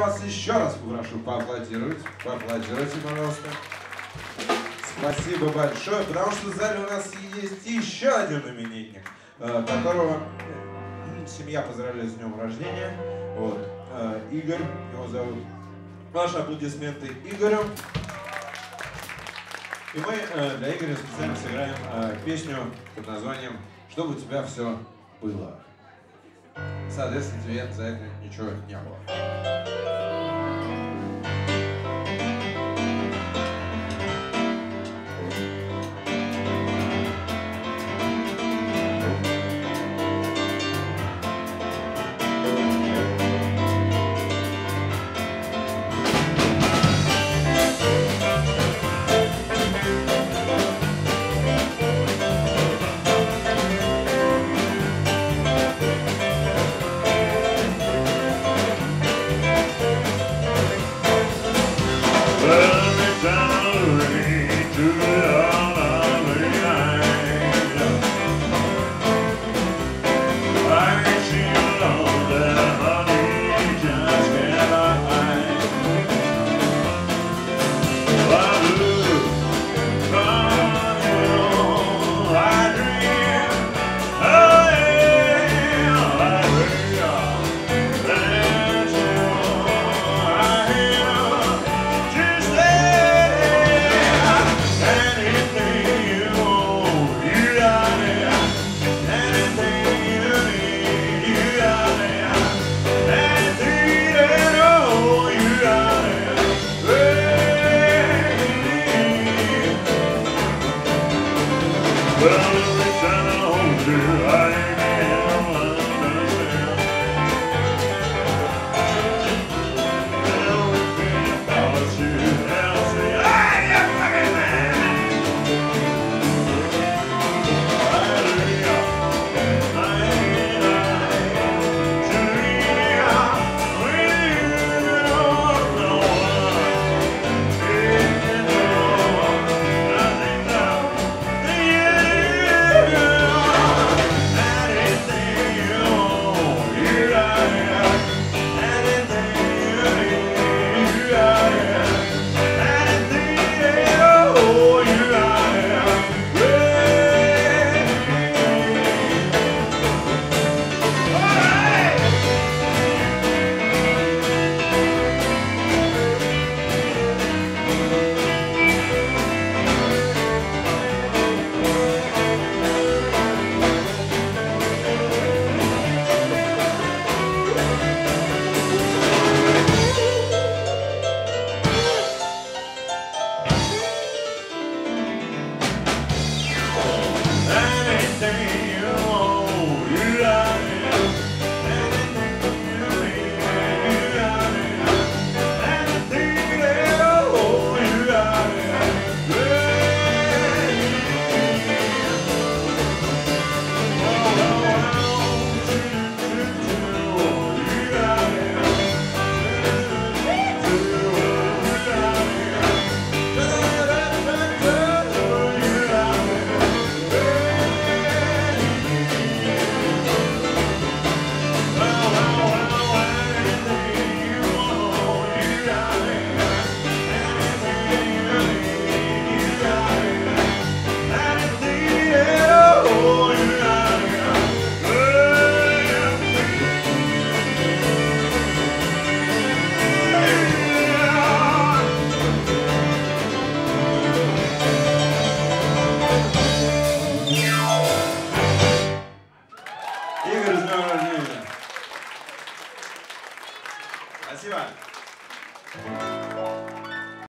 вас еще раз попрошу поаплодировать. Поаплодируйте, пожалуйста. Спасибо большое, потому что в зале у нас есть еще один именинник, э, которого э, семья поздравляет с днем рождения. Вот. Э, Игорь, его зовут. Ваши аплодисменты Игорю. И мы для Игоря специально сыграем песню под названием «Чтобы у тебя все было». Соответственно, тебе за это ничего не было. Божья. And Игорь, с днем рождения! Спасибо!